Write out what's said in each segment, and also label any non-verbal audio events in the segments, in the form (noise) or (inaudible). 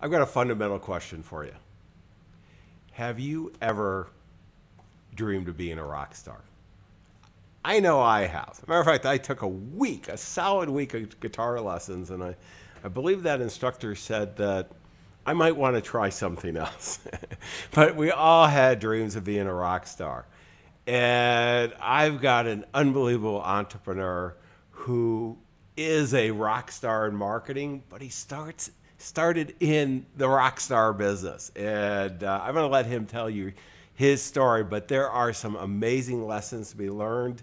I've got a fundamental question for you. Have you ever dreamed of being a rock star? I know I have. matter of fact, I took a week, a solid week of guitar lessons, and I, I believe that instructor said that I might want to try something else. (laughs) but we all had dreams of being a rock star. And I've got an unbelievable entrepreneur who is a rock star in marketing, but he starts started in the rock star business. And uh, I'm going to let him tell you his story, but there are some amazing lessons to be learned.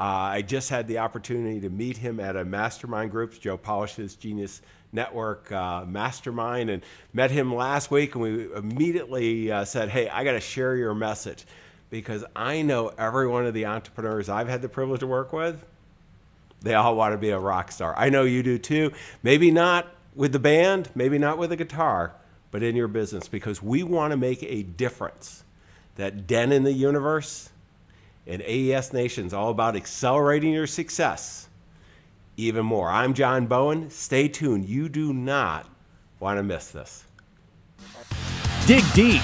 Uh, I just had the opportunity to meet him at a mastermind group, Joe Polish's Genius Network uh, Mastermind, and met him last week. And we immediately uh, said, Hey, I got to share your message because I know every one of the entrepreneurs I've had the privilege to work with, they all want to be a rock star. I know you do too. Maybe not with the band, maybe not with the guitar, but in your business because we want to make a difference. That den in the universe and AES Nation is all about accelerating your success even more. I'm John Bowen. Stay tuned. You do not want to miss this. Dig deep,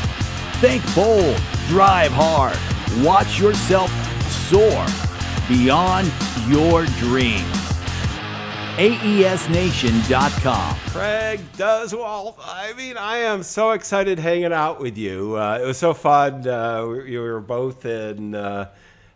think bold, drive hard, watch yourself soar beyond your dreams. AESNation.com. Craig Duswalt. I mean, I am so excited hanging out with you. Uh, it was so fun. Uh, we, were both in uh,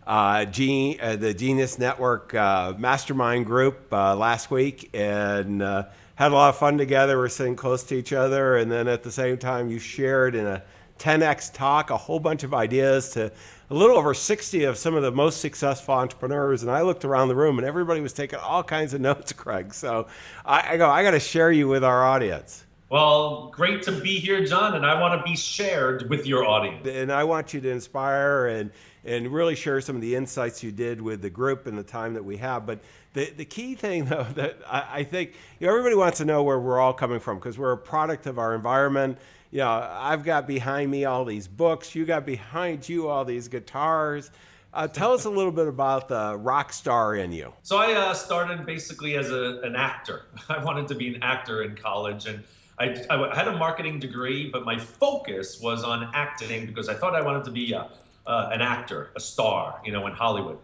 uh, uh, the Genius Network uh, Mastermind group last week and had a lot of fun together. We're sitting close to each other. And then at the same time, you shared in a 10x talk a whole bunch of ideas to a little over 60 of some of the most successful entrepreneurs. And I looked around the room and everybody was taking all kinds of (laughs) notes, Craig. So I, I go, I got to share you with our audience. Well, great to be here, John, and I want to be shared with your audience. And I want you to inspire and and really share some of the insights you did with the group and the time that we have. But the, the key thing, (laughs) though, that I, I think you know, everybody wants to know where we're all coming from because we're a product of our environment you know, I've got behind me all these books. You got behind you all these guitars. Uh, tell us a little bit about the rock star in you. So I uh, started basically as a, an actor. (laughs) I wanted to be an actor in college, and I, I, had a marketing degree, but my focus was on acting because I thought I wanted to be a, uh, an actor, a star, you know, in Hollywood.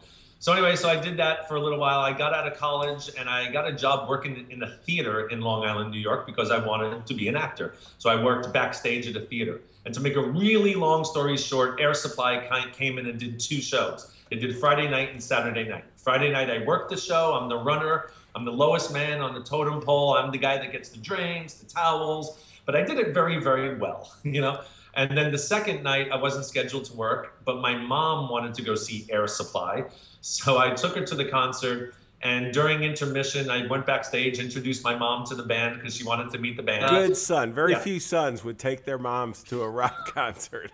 So anyway, so I did that for a little while. I got out of college and I got a job working in a theater in Long Island, New York, because I wanted to be an actor. So I worked backstage at a theater. And to make a really long story short, Air Supply came in and did two shows. They did Friday night and Saturday night. Friday night, I worked the show. I'm the runner. I'm the lowest man on the totem pole. I'm the guy that gets the drinks, the towels. But I did it very, very well, (laughs) you know. And then the second night, I wasn't scheduled to work, but my mom wanted to go see Air Supply. So I took her to the concert. And during intermission, I went backstage, introduced my mom to the band because she wanted to meet the band. Good son. Very yeah. few sons would take their moms to a rock (laughs) concert.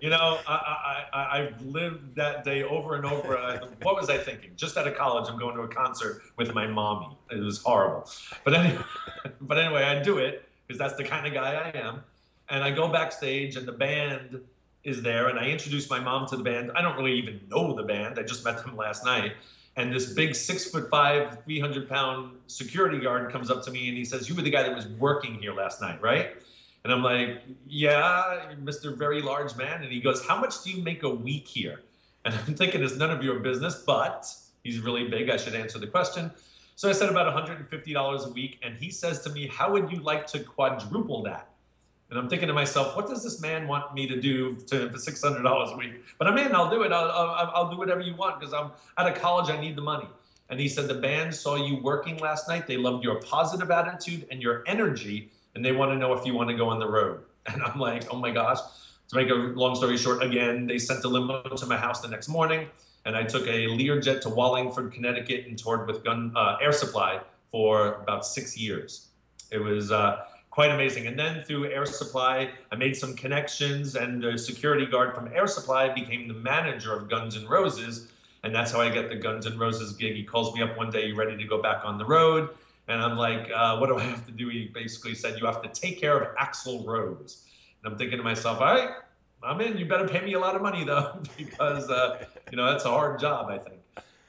you know, I, I, have lived that day over and over. what was I thinking? Just out of college, I'm going to a concert with my mommy. It was horrible. But anyway, (laughs) but anyway, I do it because that's the kind of guy I am. And I go backstage, and the band is there, and I introduce my mom to the band. I don't really even know the band. I just met them last night. And this big six foot five, 300 pound security guard comes up to me and he says, You were the guy that was working here last night, right? And I'm like, Yeah, Mr. Very Large Man. And he goes, How much do you make a week here? And I'm thinking it's none of your business, but he's really big. I should answer the question. So I said about $150 a week. And he says to me, How would you like to quadruple that? And I'm thinking to myself, what does this man want me to do to, for $600 a week? But I'm in, I'll do it. I'll, I'll, I'll do whatever you want because I'm out of college. I need the money. And he said, the band saw you working last night. They loved your positive attitude and your energy. And they want to know if you want to go on the road. (laughs) And I'm like, oh my gosh. To make a long story short, again, they sent a limo to my house the next morning. And I took a Learjet to Wallingford, Connecticut and toured with Gun uh, Air Supply for about six years. It was, uh, quite amazing. And then through Air Supply, I made some connections, and the security guard from Air Supply became the manager of Guns N' Roses. And that's how I get the Guns N' Roses gig. He calls me up one day, you ready to go back on the road? And I'm like, uh, what do I have to do? He basically said, you have to take care of Axl Rose. And I'm thinking to myself, all right, I'm in. You better pay me a lot of money though, (laughs) because uh, you know that's a hard job, I think.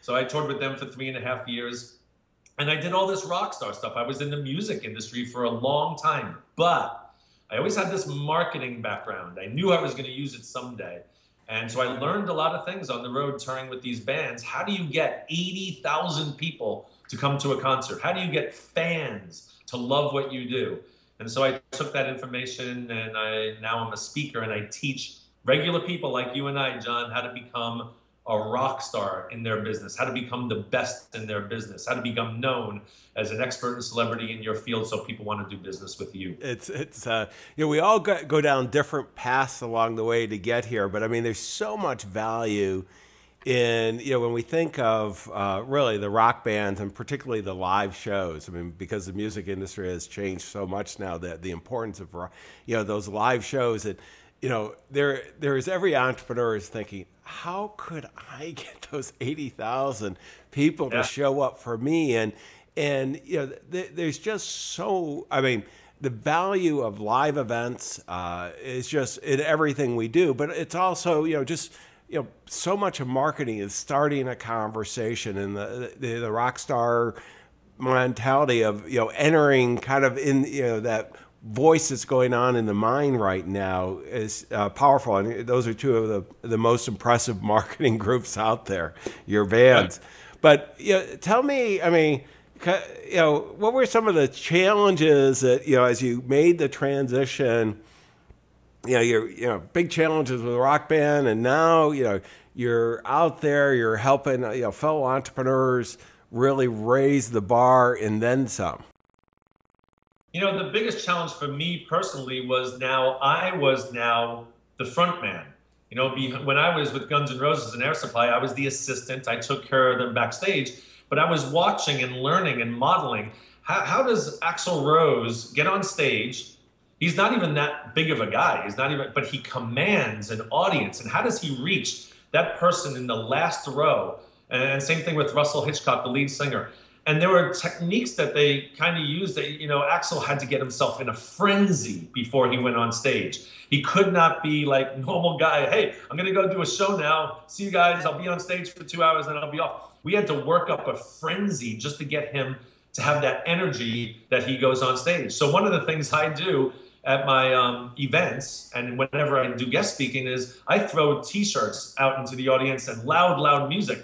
So I toured with them for three and a half years. And I did all this rock star stuff. I was in the music industry for a long time. But I always had this marketing background. I knew I was going to use it someday. And so I learned a lot of things on the road touring with these bands. How do you get 80,000 people to come to a concert? How do you get fans to love what you do? And so I took that information and I now I'm a speaker and I teach regular people like you and I, John, how to become a rock star in their business, how to become the best in their business, how to become known as an expert and celebrity in your field so people want to do business with you. It's it's uh, you know we all go, go down different paths along the way to get here, but I mean there's so much value in you know when we think of uh, really the rock bands and particularly the live shows. I mean because the music industry has changed so much now that the importance of you know those live shows that you know, there there is every entrepreneur is thinking, how could I (laughs) get those eighty thousand people yeah. to show up for me? And and you know, th- there's just so. I mean, the value of live events uh, is just in everything we do, but it's also you know just you know so much of marketing is starting a conversation and the the, the rock star mentality of you know entering kind of in you know that voice that's going on in the mind right now is uh, powerful. And those are two of the, the most impressive (laughs) marketing groups out there, your bands. But you know, tell me, I mean, you know, what were some of the challenges that, you know, as you made the transition, you know, you're, you know, big challenges with rock band and now, you know, you're out there, you're helping, you know, fellow entrepreneurs really raise the bar and then some. You know, the biggest challenge for me personally was now I was now the front man. You know, when I was with Guns N' Roses and Air Supply, I was the assistant. I took care of them backstage, but I was watching and learning and modeling. How, how does Axl Rose get on stage? He's not even that big of a guy. He's not even, but he commands an audience. And how does he reach that person in the last row? And same thing with Russell Hitchcock, the lead singer and there were techniques that they kind of used that you know axl had to get himself in a frenzy before he went on stage. He could not be like (laughs) normal guy hey i'm to go do a show now. See you guys. I'll be on stage for two hours and i'll be off. We had to work up a frenzy just to get him to have that energy that he goes on stage. So one of the things i do at my um, events and whenever i do guest speaking is i throw t-shirts out into the audience and loud loud music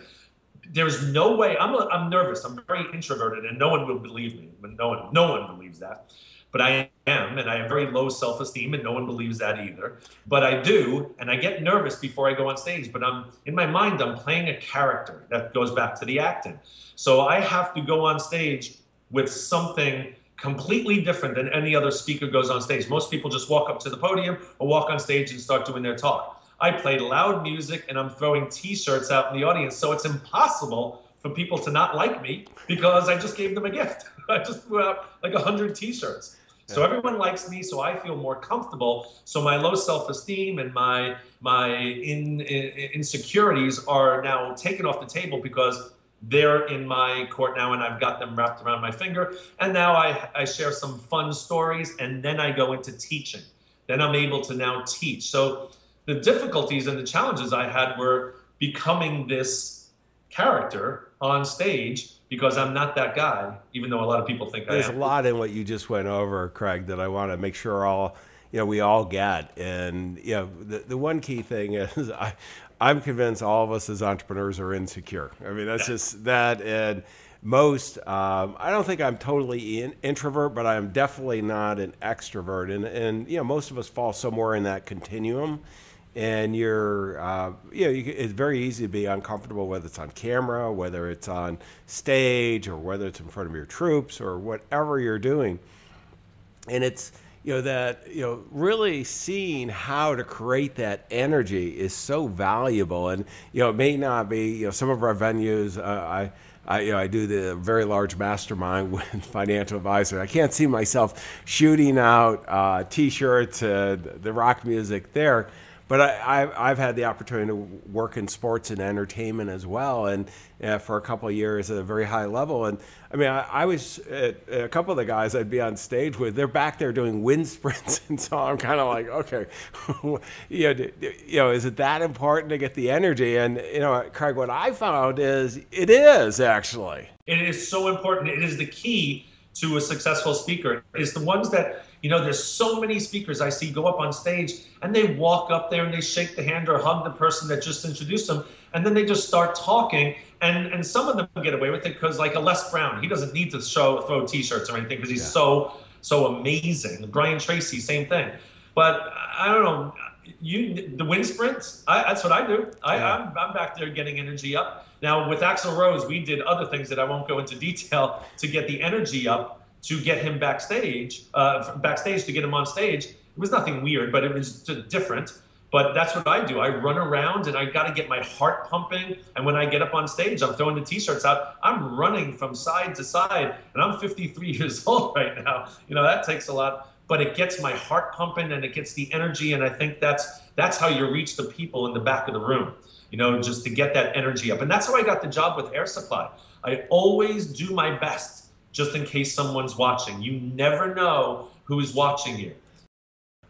there's no way I'm, a, I'm nervous i'm very introverted and no one will believe me but no one no one believes that. But i am and i have very low self-esteem and no one believes that either. But i do and i get nervous before i go on stage but i'm in my mind i'm playing a character that goes back to the acting. So i have to go on stage with something completely different than any other speaker goes on stage. Most people just walk up to the podium or walk on stage and start doing their talk I play loud music and I'm throwing t-shirts out in the audience. So it's impossible for people to not like me because I just gave them a gift. (laughs) I just threw out like a hundred t-shirts. So everyone likes me, so I feel more comfortable. So my low self-esteem and my my in, in, insecurities are now taken off the table because they're in my court now, and I've got them wrapped around my finger. And now I I share some fun stories, and then I go into teaching. Then I'm able to now teach. So the difficulties and the challenges I had were becoming this character on stage because I'm not that guy, even though a lot of people think There's I am. a lot in what you just went over, Craig, that I want to make sure all you know we all get. And you know, the the one key thing (laughs) is I I'm convinced all of us as entrepreneurs are insecure. I mean, that's yeah. just that and most um, i don't think i'm totally in, introvert but i'm definitely not an extrovert and, and you know most of us fall somewhere in that continuum and you're, uh, you know, you, it's very easy to be uncomfortable whether it's on camera, whether it's on stage, or whether it's in front of your troops, or whatever you're doing. And it's, you know, that, you know, really seeing how to create that energy is so valuable. And, you know, it may not be, you know, some of our venues, uh, I, I, you know, I do the very large mastermind (laughs) with financial advisor. I can't see myself shooting out uh, T-shirts and the rock music there, but I, have had the opportunity to work in sports and entertainment as well, and uh, for a couple of years at a very high level. And I mean, I, I was uh, a couple of the guys I'd be on stage with. They're back there doing wind (laughs) sprints, and so I'm kind of like, okay, (laughs) you, know, you know, is it that important to get the energy? And you know, Craig, what I found is it is actually. It is so important. It is the key to a successful speaker is the ones that you know there's so many speakers i see go up on stage and they walk up there and they shake the hand or hug the person that just introduced them. And then they just start talking and and some of them get away with it because like a les brown he doesn't need to show throw t-shirts or anything because he's yeah. so so amazing. Brian tracy same thing. But i don't know you the wind sprints I, that's what i do. I, yeah. I'm, I'm back there getting energy up. Now with axl rose we did other things that i won't go into detail to get the energy up to get him backstage, uh, backstage to get him on stage. It was nothing weird, but it was different. But that's what I do. I run around and I got to get my heart pumping. And when I get up on stage, I'm throwing the t-shirts out. I'm running from side to side, and I'm 53 (laughs) years old right now. You know that takes a lot, but it gets my heart pumping and it gets the energy. And I think that's that's how you reach the people in the back of the room. You know, just to get that energy up. And that's how I got the job with Air Supply. I always do my best just in case someone's watching. You never know who is watching you.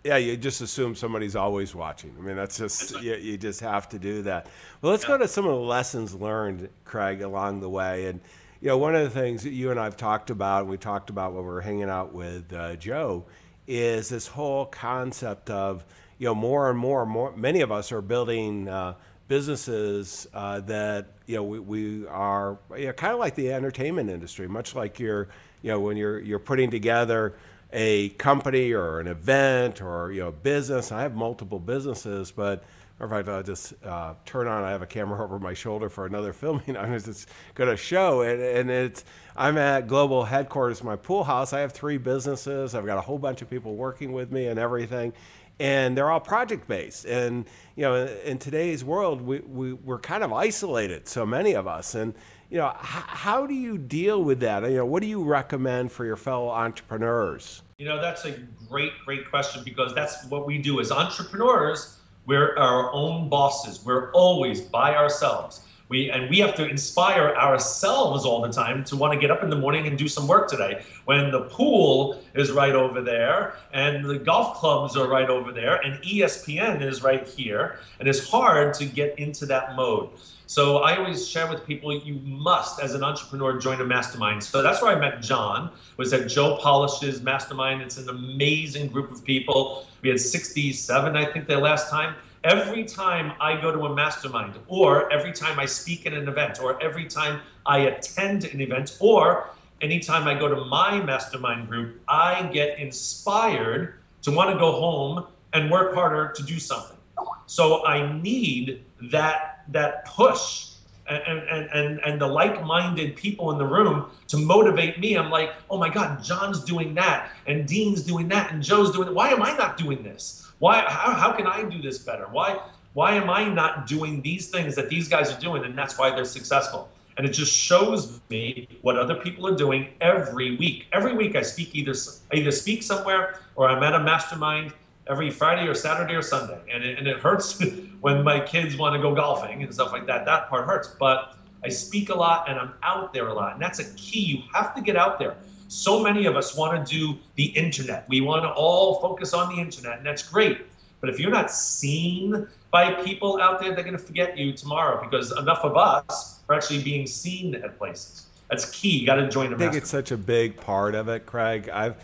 Yeah, you just assume somebody's always watching. I mean, that's just you, you just have to do that. Well, let's yeah. go to some of the lessons learned, Craig, along the way. And you know, one of the things that you and I've talked about, and we talked about when we were hanging out with uh, Joe, is this whole concept of you know more and more, more. Many of us are building. Uh, businesses uh, that you know we, we are you know, kind of like the entertainment industry, much like you're you know when you're you're putting together a company or an event or you know business. I have multiple businesses, but in fact, I'll just uh, turn on. I have a camera (laughs) over my shoulder for another (laughs) filming. I'm just going to show it, and it's. I'm at global headquarters, my pool house. I have three businesses. I've got a whole bunch of people working with me and everything, and they're all project based. And you know, in today's world, we, we we're kind of isolated, so many of us. And you know, h- how do you deal with that? You know, what do you recommend for your fellow entrepreneurs? You know, that's a great, great question because that's what we do as entrepreneurs. We're our own bosses. We're always by ourselves. We, and we have to inspire ourselves all the time to want to get up in the morning and do some work today. When the pool is right over there, and the golf clubs are right over there, and ESPN is right here, and it's hard to get into that mode. So I always share with people, you must, as an entrepreneur, join a mastermind. So that's where I met John. Was at Joe Polish's mastermind. It's an amazing group of people. We had 67, I think, the last time every time I go to a mastermind, or every time I speak at an event, or every time I attend an event, or anytime I go to my mastermind group, I get inspired to want to go home and work harder to do something. So I need that that push and and and, and the like-minded people in the room to motivate me. I'm like, oh my God, John's doing that, and Dean's doing that, and Joe's doing it. Why am I not doing this? Why? How, how can I do this better? Why? Why am I not doing these things that these guys are doing? And that's why they're successful. And it just shows me what other people are doing every week. Every week I speak either I either speak somewhere or I'm at a mastermind every Friday or Saturday or Sunday. And it, and it hurts (laughs) when my kids want to go golfing and stuff like that. That part hurts. But I speak a lot and I'm out there a lot. And that's a key. You have to get out there so many of us want to do the internet. We want to all focus on the internet, and that's great. But if you're not seen by people out there, they're going to forget you tomorrow because enough of us are actually being seen at places. That's key. You got to join the. I think it's such a big part of it, Craig. I've,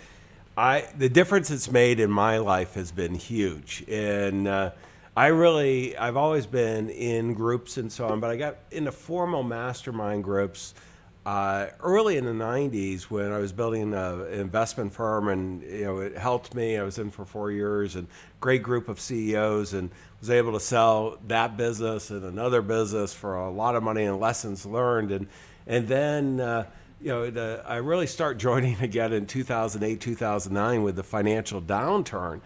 I the difference it's made in my life has been huge, and uh, I really I've always been in groups and so on, but I got into formal mastermind groups uh, early in the 90s when I was building an investment firm and you know it helped me. I was in for four years and great group of CEOs and was able to sell that business and another business for a lot of money and lessons learned. And and then uh, you know the, I really start (laughs) joining again in 2008 2009 with the financial downturn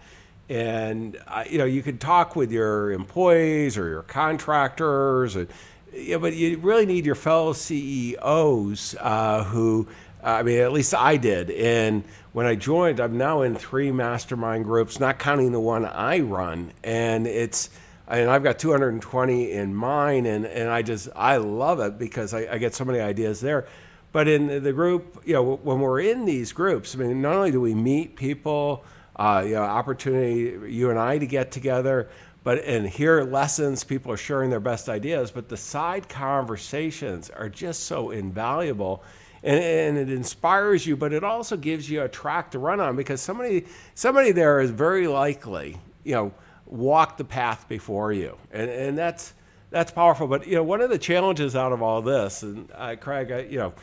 and you know you could talk with your employees or your contractors and yeah, but you really need your fellow CEOs uh, who, I mean, at least I did. And when I joined, I'm now in three mastermind groups, not counting the one I run. And it's, and I've got 220 in mine, and, and I just, I love it because I, I get so many ideas there. But in the group, you know, when we're in these groups, I mean, not only do we meet people, uh, you know, opportunity, you and I to get together, but and hear lessons people are sharing their best ideas but the side conversations are just so invaluable. And, and it inspires you, but it also gives you a track to run on because somebody somebody there is very likely, you know, walk the path before you, and and that's that's powerful. But you know, one of the challenges out of all this, and uh, Craig, I, you know,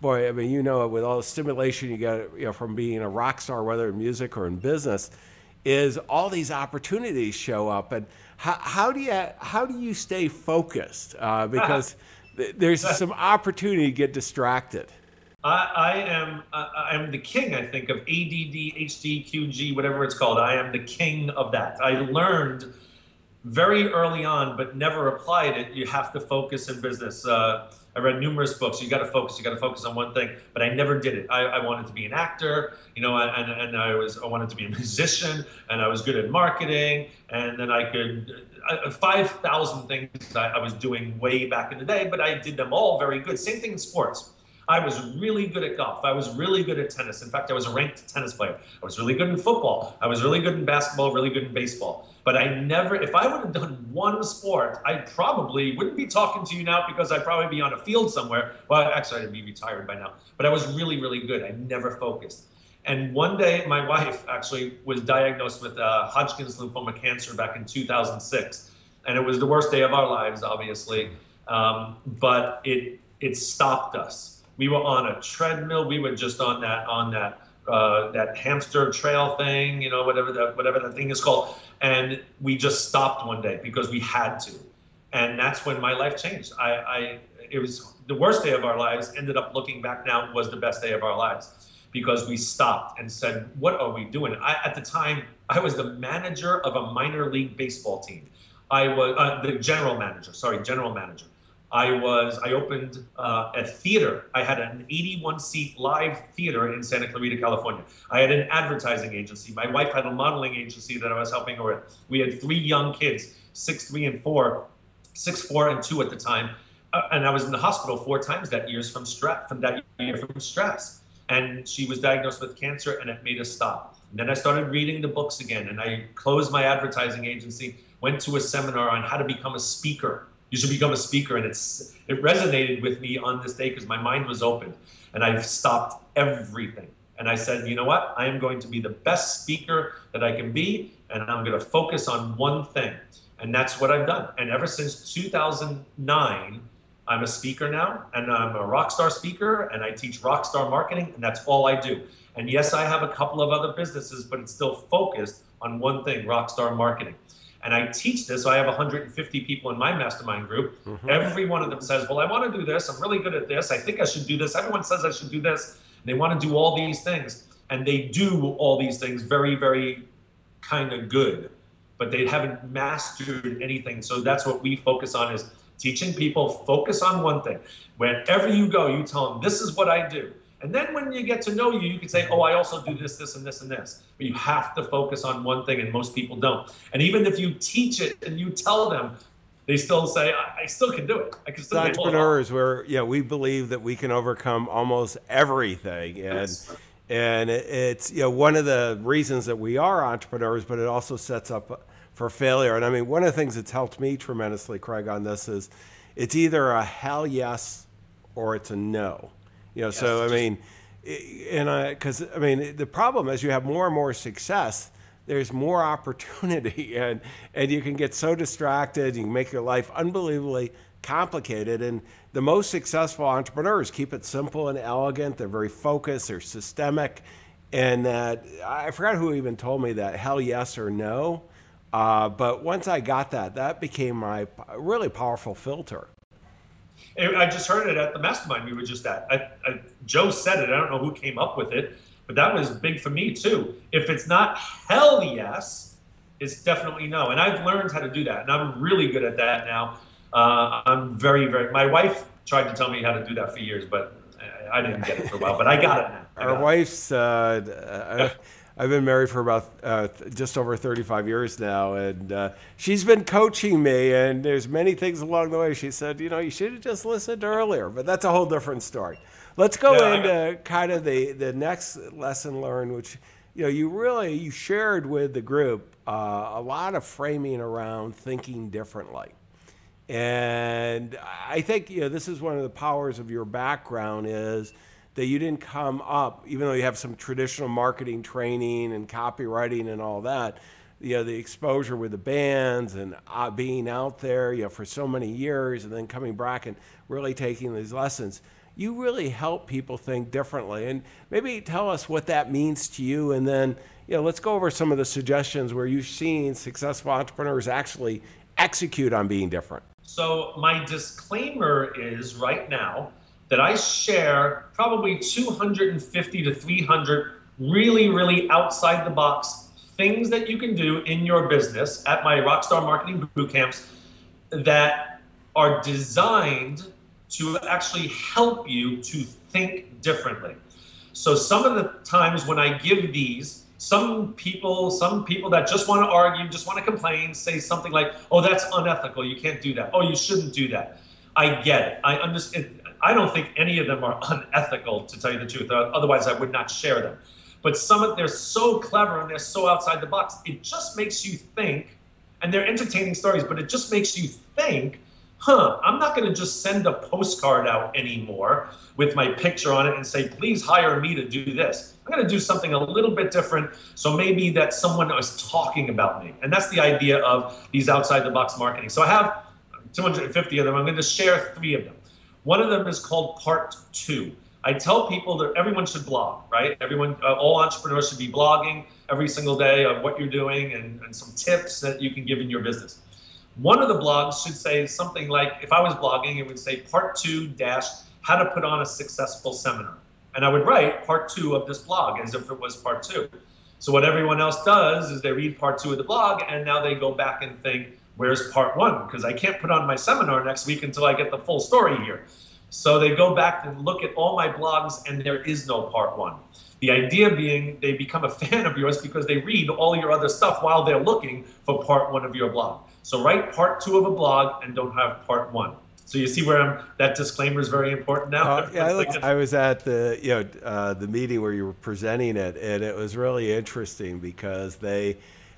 boy, I mean, you know, with all the stimulation you get, you know, from being a rock star, whether in music or in business, is all these opportunities show up, and how, how do you how do you stay focused? Uh, (laughs) because there's some opportunity to get distracted. I, I am I am the king, I think, of ADD, HD, QG, whatever it's called. I am the king of that. I learned very early on, but never applied it. You have to focus in business. Uh, I read numerous books. You got to focus. You got to focus on one thing. But I never did it. I, I wanted to be an actor, you know, and, and I was I wanted to be a musician, and I was good at marketing, and then I could uh, five thousand things I, I was doing way back in the day. But I did them all very good. Same thing in sports. I was really good at golf. I was really good at tennis. In fact, I was a ranked tennis player. I was really good in football. I was really good in basketball, really good in baseball. But I never, if I would have done one sport, I probably wouldn't be talking to you now because I'd probably be on a field somewhere. Well, actually, I'd be retired by now. But I was really, really good. I never focused. And one day, my wife actually was diagnosed with uh, Hodgkin's lymphoma cancer back in 2006. And it was the worst day of our lives, obviously. Um, but it, it stopped us we were on a treadmill. We were just on that on that uh, that hamster trail thing, you know, whatever that whatever that thing is called. And we just stopped one day because we had to, and that's when my life changed. I, I it was the worst day of our lives. Ended up looking back now was the best day of our lives because we stopped and said, "What are we doing?" I, at the time, I was the manager of a minor league baseball team. I was uh, the general manager. Sorry, general manager. I was I opened uh, a theater. I had an 81 seat live theater in Santa Clarita, California. I had an advertising agency. My wife had a modeling agency that I was helping her with. We had three young kids, six, three, and four, six, four, and two at the time. Uh, and I was in the hospital four times that year from stress. From that year from stress, and she was diagnosed with cancer, and it made us stop. And then I started reading the books again, and I closed my advertising agency. Went to a seminar on how to become a speaker you should become a speaker. And it's it resonated with me on this day because my mind was open and I've stopped everything. And I said, you know what? I am going to be the best speaker that I can be, and I'm going to focus on one thing. And that's what I've done. And ever since 2009, I'm a speaker now, and I'm a rock star speaker, and I teach rock star marketing, and that's all I do. And yes, I have a couple of other businesses, but it's still focused on one thing rock star marketing and I teach this. So I have 150 people in my mastermind group. Mm-hmm. Every one of them says, Well, I want to do this. I'm really good at this. I think I should do this. Everyone says I should do this. They want to do all these things. And they do all these things very, very kind of good, but they haven't mastered anything. So that's what we focus on is teaching people focus on one thing. Wherever you go, you tell them, This is what I do. And then when you get to know you, you can say, oh, I also do this, this, and this, and this. But you have to focus on one thing, and most people don't. And even if you teach it and you tell them, they still say, I, I still can do it. I can still do entrepreneurs where yeah, we believe that we can overcome almost everything. And yes. and it's you know one of the reasons that we are entrepreneurs, but it also sets up for failure. And I mean, one of the things that's helped me tremendously, Craig, on this is it's either a hell yes or it's a no. You know, yes, so I mean, and I because I mean the problem is you have more and more success. There's more (laughs) opportunity, and and you can get so distracted. You can make your life unbelievably complicated. And the most successful entrepreneurs keep it simple and elegant. They're very focused. They're systemic, and that I forgot who even told me that hell yes or no. Uh, but once I got that, that became my really powerful filter. I just heard it at the mastermind we were just at. I, I, Joe said it. I don't know who came up with it, but that was big for me too. If it's not hell yes, it's definitely no. And I've learned how to do that, and I'm really good at that now. Uh, I'm very, very. My wife tried to tell me how to do that for years, but I, I didn't get it for a while. But I got it now. Our wife's. Uh, I've been married for about uh, just over 35 years now, and uh, she's been coaching me. And there's many things along the way. She said, you know, you should have just listened earlier, but that's a whole different story. Let's go yeah, into kind of the the next lesson learned, which you know you really you shared with the group uh, a lot of framing around thinking differently. And I think you know this is one of the powers of your background is that you didn't come up, even though you have some traditional marketing training and copywriting and all that, you know, the exposure with the bands and uh, being out there, you know, for so many years and then coming back and really taking these lessons, you really help people think differently. And maybe tell us what that means to you and then, you know, let's go over some of the suggestions where you've seen successful entrepreneurs actually execute on being different. So my disclaimer is right now that I share probably 250 to 300 really, really outside the box things that you can do in your business at my Rockstar Marketing Boot Camps that are designed to actually help you to think differently. So some of the times when I give these, some people, some people that just want to argue, just want to complain, say something like, "Oh, that's unethical. You can't do that. Oh, you shouldn't do that." I get it. I understand. I don't think any of them are (laughs) unethical, to tell you the truth. Uh, otherwise, I would not share them. But some of they're so clever and they're so outside the box. It just makes you think, and they're entertaining stories. But it just makes you think huh, I'm not going to just send a postcard out anymore with my picture on it and say, please hire me to do this. I'm going to do something a little bit different. So maybe that someone is talking about me. And that's the idea of these outside the box marketing. So I have 250 of them. I'm going to share three of them. One of them is called part two. I tell people that everyone should blog, right? Everyone, uh, all entrepreneurs should be blogging every single day of what you're doing and, and some tips that you can give in your business. One of the blogs should say something like, if I was blogging, it would say part two dash how to put on a successful seminar. And I would write part two of this blog as if it was part two. So what everyone else does is they read part two of the blog and now they go back and think, where's part one? Because I can't put on my seminar next week until I get the full story here. So they go back and look at all my blogs and there is no part one. The idea being they become a (laughs) fan of yours because they read all your other stuff while they're looking for part one of your blog. So write part two of a blog and don't have part one. So you see where I'm, that disclaimer is very important now. Uh, yeah, I, I, was at the you know uh, the meeting where you were presenting it, and it was really interesting because they,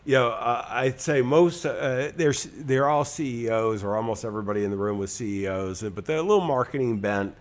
you know, uh, I'd say most uh, they're they're all CEOs or almost everybody in the room was CEOs, but they're a little marketing bent,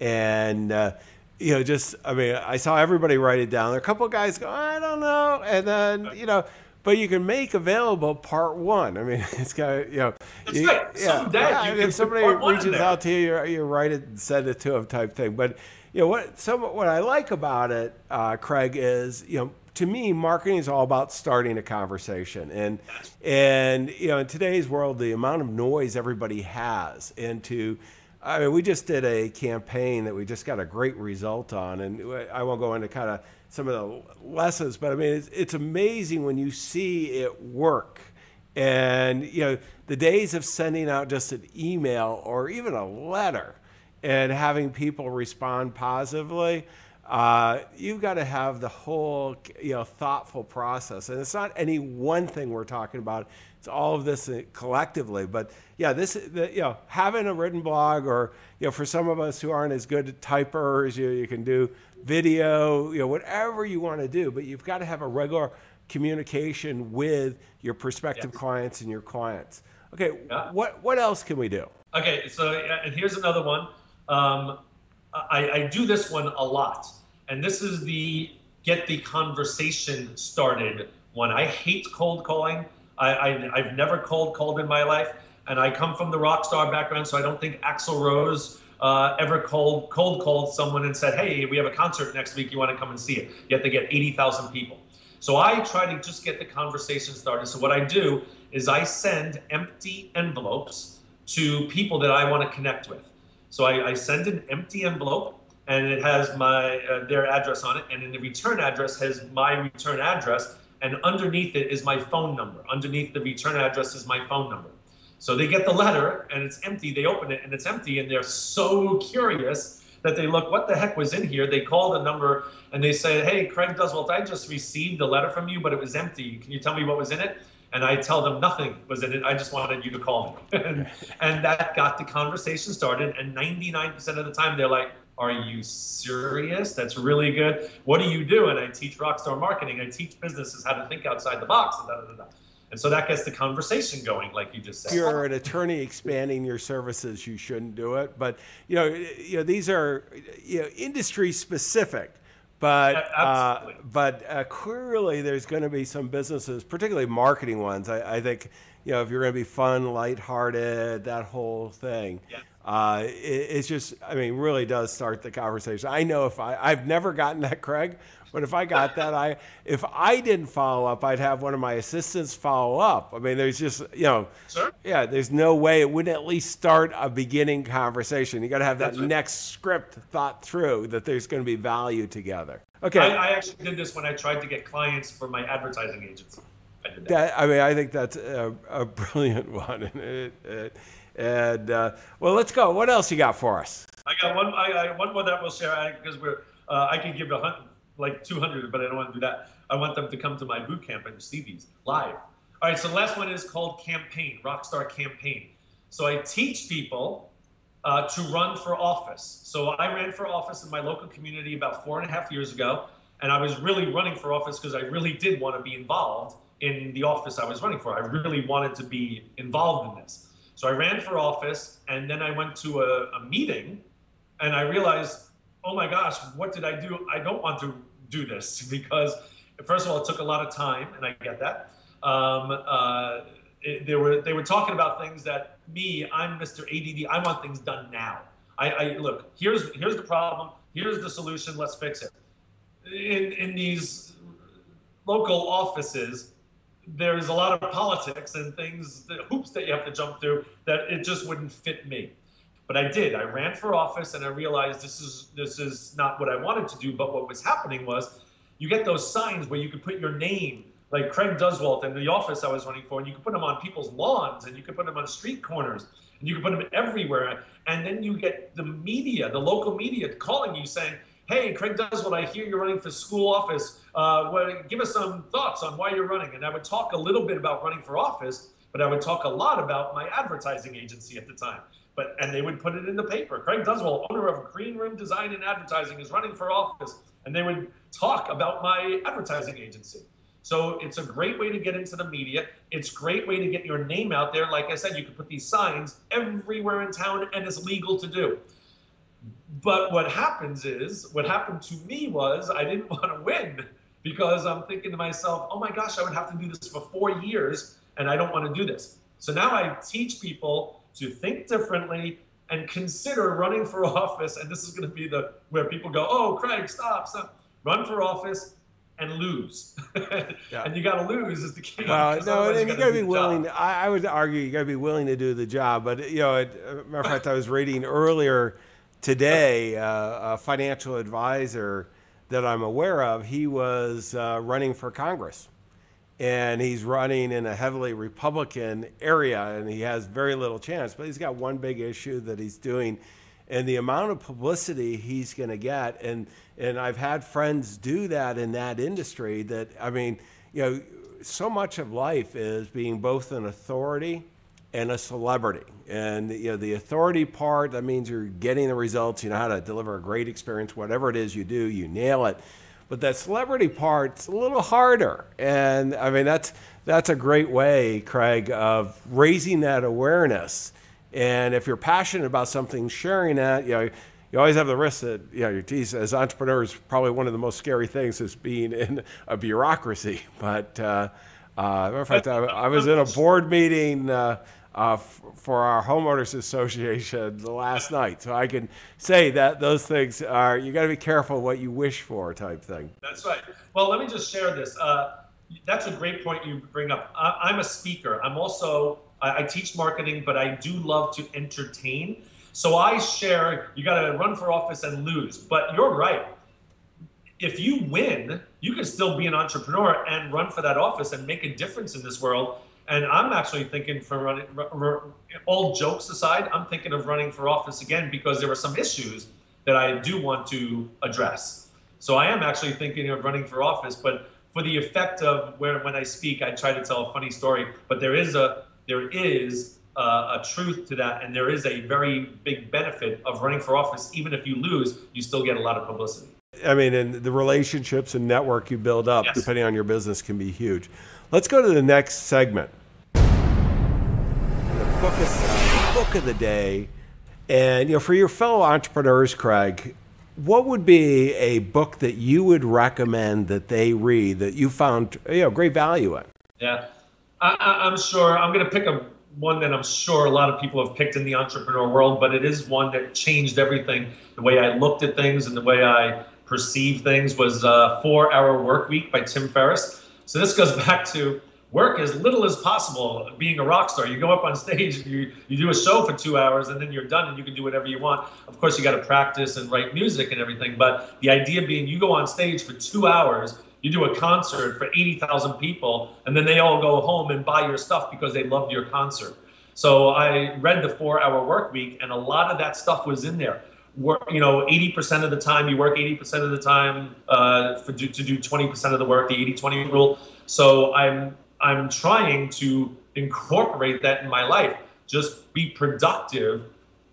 and uh, you know, just I mean, I saw everybody write it down. There are a couple of guys go, I don't know, and then you know but you can make available part one. I mean, (laughs) it's got you know. That's you, right. Yeah, yeah. if somebody reaches out to you, you write it and send it to them, type thing. But you know what? Some what I like about it, uh, Craig, is you know. To me, marketing is all about starting a conversation, and and you know, in today's world, the amount of noise everybody has, and to I mean, we just did a campaign that we just got a great result on, and I won't go into kind of some of the lessons, but I mean, it's, it's amazing when you see it work. And, you know, the days of sending out just an email or even a letter and having people respond positively, uh, you've got to have the whole, you know, thoughtful process. And it's not any one thing we're talking about. It's all of this collectively. But yeah, this, the, you know, having a written blog or, you know, for some of us who aren't as good typers, you, you can do video, you know, whatever you want to do, but you've got to have a regular communication with your prospective yes. clients and your clients. Okay, yeah. what what else can we do? Okay, so and here's another one. Um, I, I do this one a lot, and this is the get the conversation started one. I hate cold calling. I, I I've never cold called in my life, and I come from the rock star background, so I don't think Axl Rose uh, ever cold cold called someone and said, "Hey, we have a concert next week. You want to come and see it?" You have to get eighty thousand people. So I try to just get the conversation started. So what I do is I send empty envelopes to people that I want to connect with. So I, I send an empty envelope and it has my uh, their address on it, and in the return address has my return address, and underneath it is my phone number. Underneath the return address is my phone number. So they get the letter and it's empty. They open it and it's empty, and they're so curious that they look, what the heck was in here? They call the number and they say, Hey, Craig Duswalt, I just received a letter from you, but it was empty. Can you tell me what was in it? And I tell them nothing was in it. I just wanted you to call me. (laughs) and, and that got the conversation started. And 99% of the time, they're like, Are you serious? That's really good. What do you do? And I teach rockstar marketing. I teach businesses how to think outside the box. And, da, da, da, And so that gets the conversation going, like you just said. If you're an attorney expanding your services, you shouldn't do it. But you know, you know these are you know, industry specific. But uh, but uh, clearly, there's going to be some businesses, particularly marketing ones. I, I think you know if you're going to be fun, lighthearted, that whole thing. Yeah. Uh, it, it's just, I mean, really does start the conversation. I know if I, I've never gotten that, (laughs) Craig, but if I got that, I if I didn't follow up, I'd have one of my assistants follow up. I mean, there's just you know, sure. yeah, there's no way it wouldn't at least start a beginning conversation. You got to have that next script thought through that there's going to be value together. Okay. I, I, actually did this when I tried to get clients for my advertising agency. I that. that I mean, I think that's a, a (laughs) brilliant one. It, it, and uh, well, let's go. What else you got for us? I got one. I, I one more that we'll share because we're. Uh, I can give a hundred like 200, but I don't want to do that. I want them to come to my boot camp and see these live. All right, so the last one is called Campaign, Rockstar Campaign. So I teach people uh, to run for office. So I ran for office in my local community about four and a half years ago, and I was really running for office because I really did want to be involved in the office I was running for. I really wanted to be involved in this. So I ran for office, and then I went to a, a meeting, and I realized, oh my gosh, what did I do? I don't want to do this (laughs) because first of all, it took a lot of time, and I get that. Um, uh, it, they were they were talking about things that me, I'm Mr. ADD. I want things done now. I, I look here's here's the problem. Here's the solution. Let's fix it. In in these local offices, there's a lot of politics and things, the hoops that you have to jump through that it just wouldn't fit me. But I did. I ran for office, and I realized this is this is not what I wanted to do. But what was happening was, you get those signs where you could put your name, like Craig Duswalt in the office I was running for, and you could put them on people's lawns, and you could put them on street corners, and you could put them everywhere. And then you get the media, the local media, calling you saying, "Hey, Craig Duswalt, I hear you're running for school office. Uh, give us some thoughts on why you're running." And I would talk a little bit about running for office, but I would talk a lot about my advertising agency at the time. But and they would put it in the paper. Craig Duswalt, owner of Green Room Design and Advertising, is running for office, and they would talk about my advertising agency. So it's a great way to get into the media. It's a great way to get your name out there. Like I said, you can put these signs everywhere in town, and it's legal to do. But what happens is, what happened to me was I didn't (laughs) want to win because I'm thinking to myself, oh my gosh, I would have to do this for four years, and I don't want to do this. So now I teach people to think differently and consider running for (laughs) office. And this is going to be the where people go, "Oh, Craig, stop, stop." Run for office and lose, (laughs) yeah. and you got to lose is the key. Well, no, and you got to be willing. I, I, would argue you got to be willing to do the job. But you know, it, matter of fact, I was reading earlier today uh, a financial advisor that I'm aware of. He was uh, running for Congress and he's running in a heavily Republican area, and he has very little chance. But he's got one big issue that he's doing, and the amount of publicity he's going to get, and and I've had friends do that in that industry. That I mean, you know, so much of life is being both an authority and a celebrity. And you know, the authority part that means you're getting the results. You know how to deliver a great experience, whatever it is you do, you nail it but that celebrity part's a little harder. And I mean, that's, that's a great way, Craig, of raising that awareness. And if you're passionate about something, sharing that, you know, you always have the risk that, you know, as entrepreneurs, probably one of the most scary things is being in a bureaucracy. (laughs) But uh, uh, in fact, I, I, was in a board meeting. Uh, uh, for our homeowners association last night. So I can say that those things are you got to be careful what you wish for type thing. That's right. Well, let me just share this. Uh, that's a great point you bring up. I, am a speaker. I'm also I, I teach marketing, but I do love to entertain. So I share. You got to run for office and lose, but you're right. If you win, you can still be an entrepreneur and run for that office and make a difference in this world and I'm actually thinking for running, all jokes aside, I'm thinking of running for office again because there are some issues that I do want to address. So I am actually thinking of running for office, but for the effect of where when I speak, I try to tell a funny story. But there is a there is a, a truth to that, and there is a very big benefit of running for office. Even if you lose, you still get a lot of publicity. I mean, and the relationships and network you build up, Yes. depending on your business, can be huge. Let's go to the next segment. Book, uh, book of the day. And, you know, for your fellow entrepreneurs, Craig, what would be a book that you would recommend that they read that you found, you know, great value in? Yeah, I, I'm sure I'm going to pick a one that I'm sure a lot of people have picked in the entrepreneur world, but it is one that changed everything. The way I looked at things and the way I perceive things was uh, Four Hour Work Week by Tim Ferriss. So this goes (laughs) back to work as little as possible. Being a rock star, you go up on stage, (laughs) you you do a show for two hours, and then you're done, and you can do whatever you want. Of course, you got to practice and write music and everything. But the idea being, you go on stage for two hours you do a concert for 80,000 people, and then they all go home and buy your stuff because they loved your concert. So I read the four hour work week, and a lot of that stuff was in there. Work, you know, 80% of the time you work 80% of the time uh, for, to do 20% of the work, the 80 20 rule. So I'm, I'm trying to incorporate that in my life. Just be productive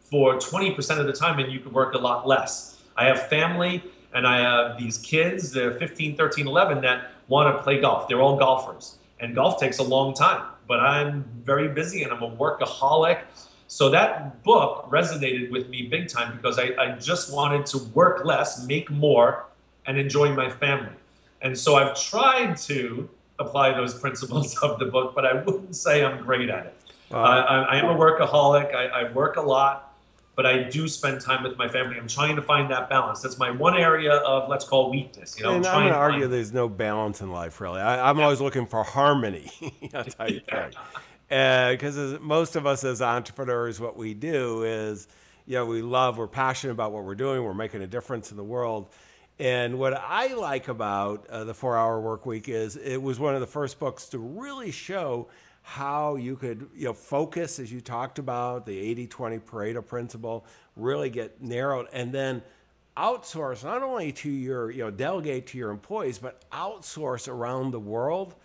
for 20% of the time, and you can work a lot less. I have family and I have these kids, they're 15, 13, 11, that want to play golf. They're all golfers. And golf takes a long time, but I'm very busy and I'm a workaholic. So that book resonated with me big time because I, I just wanted to work less, make more, and enjoy my family. And so I've tried to apply those principles (laughs) of the book, but I wouldn't say I'm great at it. Wow. I, I, I am a workaholic. I, I work a lot but I do spend time with my family. I'm trying to find that balance. That's my one area of let's call weakness. You know, and I'm trying going to argue find- there's no balance in life, really. I, I'm always looking for harmony. That's (laughs) how you (laughs) think. Because uh, most of us as entrepreneurs, what we do is, you know, we love, we're passionate about what we're doing, we're making a difference in the world. And what I like about uh, the Four Hour Work Week is it was one of the first books to really show how you could you know focus as you talked about the 80-20 Pareto principle really get narrowed and then outsource not only to your you know delegate to your employees but outsource around the world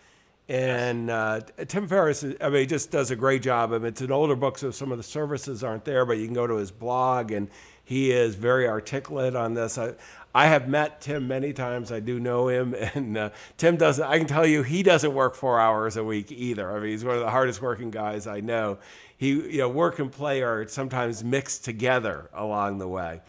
and uh, Tim Ferriss, I mean, he just does a great job. I mean, it's an older book, so some of the services aren't there, but you can go to his blog, and he is very articulate on this. I, I have met Tim many times. I do know him, (laughs) and uh, Tim doesn't. I can tell you, he doesn't work four hours a week either. I mean, he's one of the hardest working guys I know. He, you know, work and play are sometimes mixed together along the way.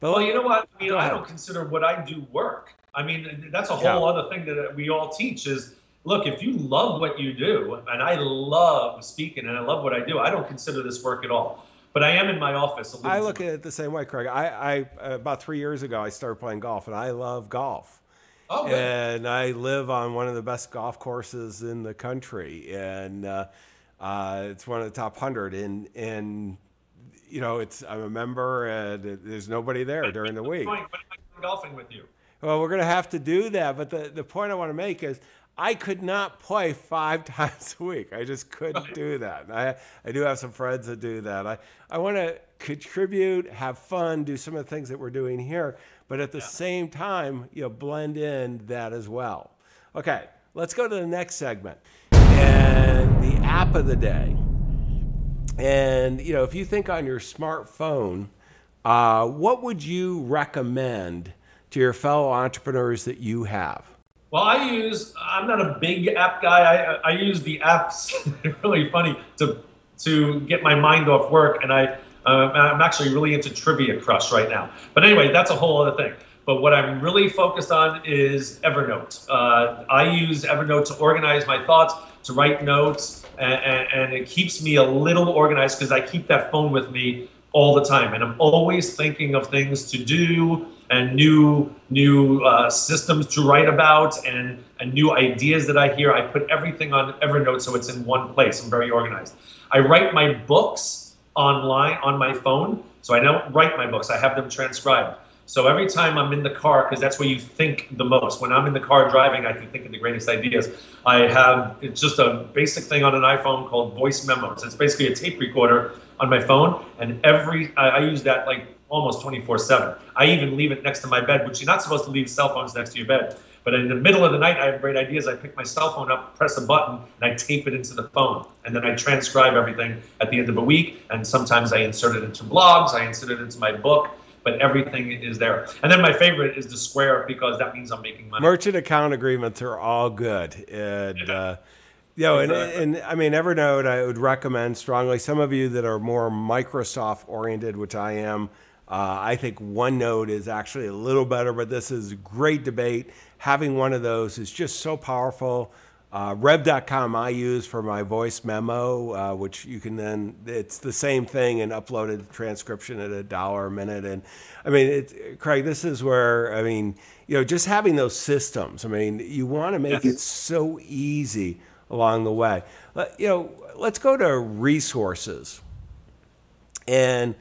But Well, you know what? I mean, I don't consider what I do work. I mean, that's a whole Yeah. other thing that we all teach is look, if you love what you do, and I love speaking and I love what I do, I don't consider this work at all. But I am in my office. I look at it the same way, Craig. I, I about three years ago, I started playing golf, and I love golf. Oh, and I live on one of the best golf courses in the country, and uh, uh, it's one of the top hundred. And and you know, it's I'm a member, and there's nobody there during the week. When am I going golfing with you? Well, we're going to have to do that. But the, the point I want to make is I could not play five (laughs) times a week. I just couldn't do that. I, I do have some friends that do that. I, I want to contribute, have fun, do some of the things that we're doing here, but at the same time, you know, blend in that as well. Okay, let's go to the next segment. And the app of the day. And you know, if you think on your smartphone, uh, what would you recommend to your fellow entrepreneurs that you have? Well, I use. I'm not a big app guy. I, I use the apps. (laughs) really funny to to get my mind off work, and I uh, I'm actually really into Trivia Crack right now. But anyway, that's a whole other thing. But what I'm really focused on is Evernote. Uh, I use Evernote to organize my thoughts, to write notes, and, and, and it keeps me a little organized because I keep that phone with me all the time, and I'm always thinking of things to do and new new uh, systems to write about and, and new ideas that I hear. I put everything on Evernote so it's in one place. I'm very organized. I write my books online on my phone, so I don't write my books. I have them transcribed. So every time I'm in the car, because that's where you think the most. When I'm in the car driving, I can think of the greatest ideas. I have it's just a basic thing on an iPhone called voice memos. It's basically a tape recorder on my phone, and every I, I use that like almost 24/7. I even leave it next to my bed, which you're not supposed to leave cell phones next to your bed. But in the middle of the night, I have great ideas. I pick my cell phone up, press a button, and I tape it into the phone. And then I transcribe everything at the end of a week. And sometimes I insert it into blogs, I insert it into my book. but everything is there. And then my favorite is the square because that means I'm making money. Merchant account agreements are all good. And, Yeah. uh, you know, and, and I mean, Evernote, I would recommend strongly. Some of you that are more Microsoft oriented, which I am, uh, I think OneNote is actually a little better, but this is great debate. Having one of those is just so powerful. Uh, Rev.com I use for my voice memo, uh, which you can then, it's the same thing and uploaded transcription at a dollar a minute. And I mean, it, Craig, this is where, I mean, you know, just having those systems, I mean, you want to make Yes. it so easy along the way. Let- You know, let's go to resources. And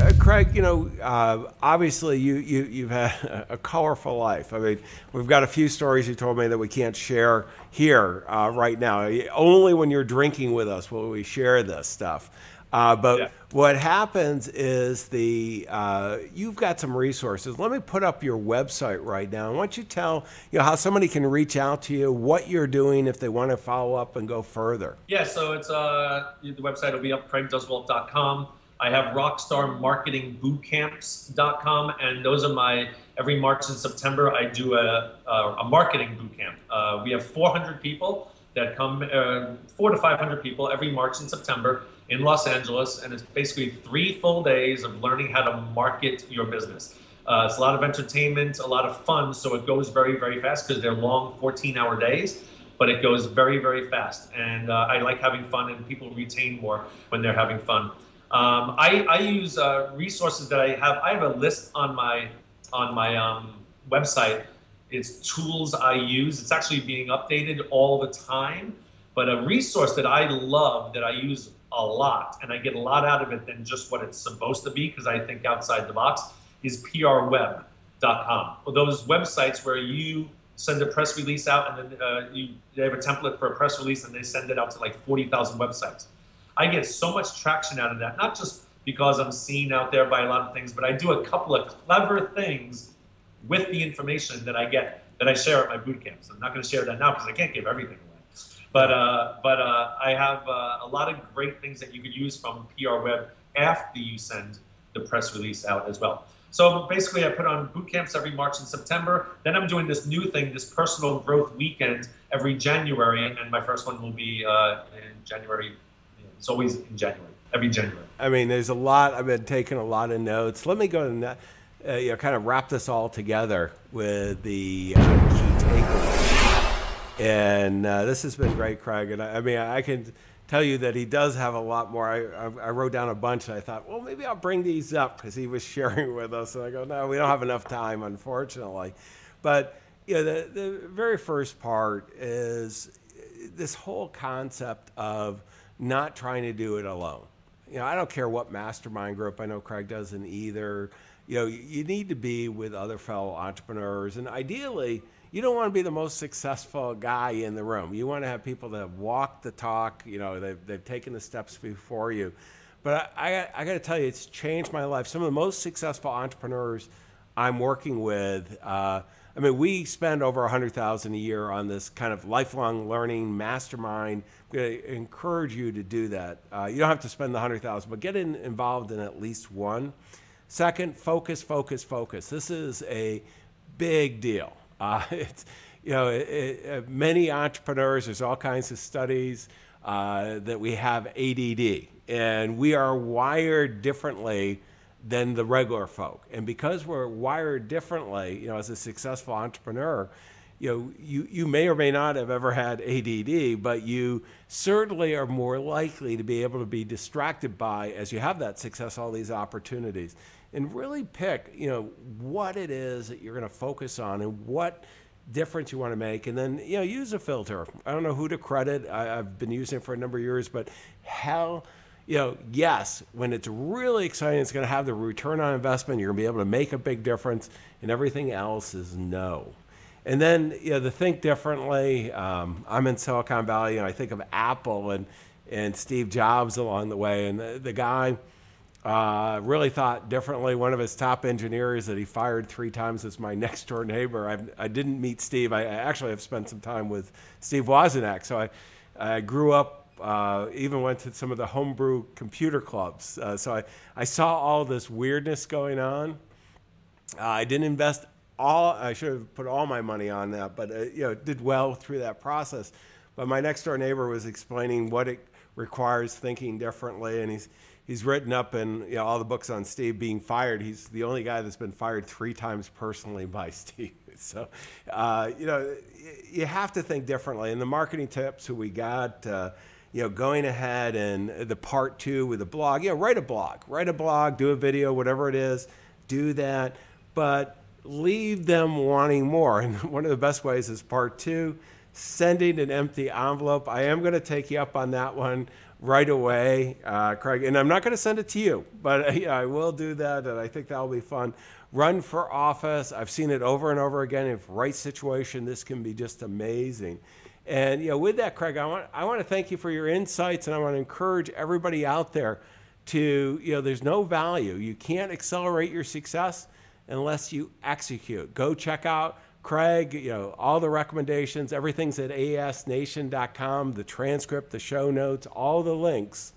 uh, Craig, you know, uh, obviously you, you, you've had (laughs) a colorful life. I mean, we've got a few stories you told me that we can't share here uh, right now. Only when you're drinking with us will we share this stuff. Uh, but Yeah. what happens is the uh, you've got some resources. Let me put up your website right now. I want you to tell you know how somebody can reach out to you, what you're doing if they want to follow up and go further. Yeah, so it's uh the website will be up craigduswalt.com. I have rockstarmarketingbootcamps.com, and those are my every March and September I do a a, a marketing boot camp. Uh, we have 400 people that come, uh, four to 500 people every March and September in Los Angeles, and it's basically three full days of learning how to market your business. Uh, it's a lot of entertainment, a lot of fun, so it goes very, very fast because they're long 14 hour days, but it goes very, very fast. And uh, I like having fun, and people retain more when they're having fun. Um, I, I use uh, resources that I have. I have a list on my on my um, website. It's tools I use. It's actually being updated all the time. But a resource that I love, that I use a lot, and I get a lot out of it than just what it's supposed to be, because I think outside the box, is prweb.com. Well, those websites where you send a press release out, and then uh, you they have a template for a press release, and they send it out to like 40,000 websites. I get so much traction out of that, not just because I'm seen out there by a lot of things, but I do a couple of clever things with the information that I get that I share at my boot camps. I'm not going to share that now because I can't give everything away. But uh, but uh, I have uh, a lot of great things that you could use from PR Web after you send the press release out as well. So basically, I put on boot camps every March and September. Then I'm doing this new thing, this personal growth weekend every January, and my first one will be uh, in January. It's always in January, every January. I mean, there's a lot. I've been taking a lot of notes. Let me go and uh, you know, kind of wrap this all together with the uh, key takeaways. And uh, this has been great, Craig. And I, I mean, I can tell you that he does have a lot more. I, I, I wrote down a bunch, and I thought, well, maybe I'll bring these up because he was (laughs) sharing with us. And I go, no, we don't have enough time, unfortunately. But you know, the the very first part is this whole concept of not trying to do it alone. You know, I don't care what mastermind group. I know Craig doesn't either. You know, you need to be with other fellow entrepreneurs, and ideally, you don't want to be the most successful guy in the room. You want to have people that have walked the talk. You know, they've, they've taken the steps before you. But I, I, I got to tell you, it's changed my life. Some of the most successful entrepreneurs I'm working with. Uh, I mean, we spend over a hundred thousand a year on this kind of lifelong learning mastermind. I'm going to encourage you to do that. Uh, you don't have to spend the hundred thousand, but get in, involved in at least one. Second, focus, focus, focus. This is a big deal. (laughs) Uh, it's, you know, it, it, uh, many entrepreneurs. There's all kinds of studies uh, that we have ADD, and we are wired differently than the regular folk. And because we're wired differently, you know, as a successful entrepreneur, you know, you, you may or may not have ever had ADD, but you certainly are more likely to be able to be distracted by, as you have that success, all these opportunities. And really pick, you know, what it is that you're going to focus on and what difference you want to make. And then, you know, use a filter. I don't know who to credit. I, I've been using it for a number of years, but hell, you know, yes, when it's really exciting, it's going to have the return on investment. You're going to be able to make a big difference, and everything else is no. And then, you know, to think differently. Um, I'm in Silicon Valley, and I think of Apple and and Steve Jobs along the way, and the, the guy uh, really thought differently. One of his top engineers that he fired three times is my (laughs) next door neighbor. I've, I didn't meet Steve. I, I actually have spent some time with Steve Wozniak. So I, I grew up Uh, even went to some of the homebrew computer clubs. Uh, so I, I saw all this weirdness going on. Uh, I didn't invest all. I should have put all my money on that, but uh, you know, did well through that process. But my next door neighbor was explaining what it requires thinking differently, and he's he's written up in you know, all the books on Steve being fired. He's the only guy that's been fired three times personally (laughs) by Steve. So, uh, you know, you have to think differently. And the marketing tips who we got, uh, you know, going ahead and the part two with a blog, you know, write a blog, write a blog, do a video, whatever it is, do that. But leave them wanting more. (laughs) And one of the best ways is part two, sending an empty envelope. I am going to take you up on that one right away, uh, Craig. And I'm not going to send it to you, but uh, (laughs) yeah, I will do that, and I think that'll be fun. Run for office. I've seen it over and over again. If right situation, this can be just amazing. And you know, with that, Craig, I want I want to thank you for your insights, and I want to encourage everybody out there to you know, there's no value. You can't accelerate your success unless you execute. Go check out Craig, you know, all the recommendations, everything's at AESNation.com, the transcript, the show notes, all the links.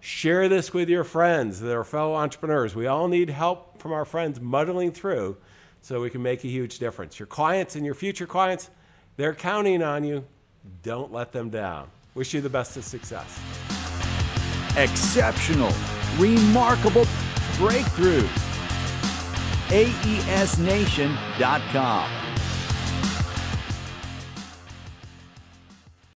Share this with your friends, their fellow entrepreneurs. We all need help from our friends muddling through so we can make a huge difference. Your clients and your future clients, they're counting on you. Don't let them down. Wish you the best of success. Exceptional, remarkable breakthroughs. AESNation.com.